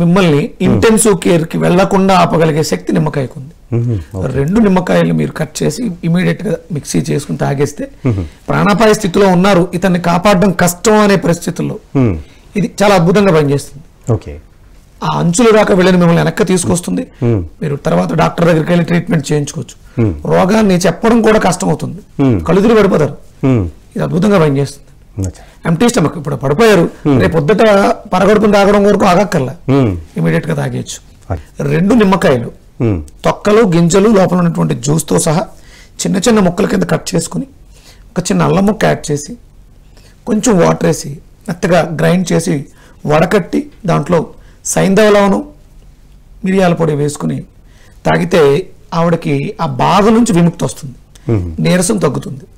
మిమ్మల్ని ఇంటెన్సివ్ కేర్కి వెళ్ళకుండా ఆపగలిగే శక్తి నిమ్మకాయకు ఉంది. రెండు నిమ్మకాయలు మీరు కట్ చేసి ఇమీడియట్గా మిక్సీ చేసుకుని తాగేస్తే ప్రాణాపాయ స్థితిలో ఉన్నారు ఇతన్ని కాపాడడం కష్టం అనే పరిస్థితుల్లో ఇది చాలా అద్భుతంగా పనిచేస్తుంది. ఓకే. ఆ అంచులు రాక వెళ్ళిన మిమ్మల్ని వెనక్కి తీసుకొస్తుంది. మీరు తర్వాత డాక్టర్ దగ్గరికి వెళ్ళి ట్రీట్మెంట్ చేయించుకోవచ్చు. రోగాన్ని చెప్పడం కూడా కష్టం అవుతుంది కలుదురు పడిపోతారు. ఇది అద్భుతంగా పనిచేస్తుంది. ఎంటీ స్టమక్ ఇప్పుడు పడిపోయారు. రేపు పొద్దుట పరగడుపుని తాగడం వరకు ఆగక్కర్లా. ఇమీడియట్గా తాగేయచ్చు. రెండు నిమ్మకాయలు. తొక్కలు గింజలు లోపల ఉన్నటువంటి జ్యూస్తో సహా చిన్న చిన్న ముక్కల కింద కట్ చేసుకుని ఒక చిన్న అల్లం ముక్క యాడ్ చేసి కొంచెం వాటర్ వేసి మెత్తగా గ్రైండ్ చేసి వడకట్టి దాంట్లో సైంధవ లవణం మిరియాల పొడి వేసుకుని తాగితే ఆవిడకి ఆ బాధ నుంచి విముక్తి వస్తుంది. నీరసం తగ్గుతుంది.